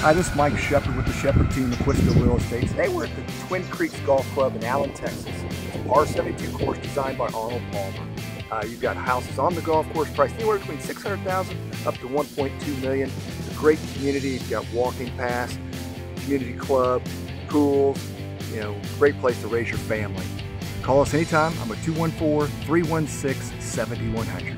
Hi, this is Mike Shepherd with the Shepherd team of Acquisto Real Estate. Today we're at the Twin Creeks Golf Club in Allen, Texas. R72 course designed by Arnold Palmer. Uh, you've got houses on the golf course priced anywhere between 600000 up to $1.2 million. It's a great community. You've got walking paths, community club, pools, you know, great place to raise your family. Call us anytime. I'm at 214 316 7100.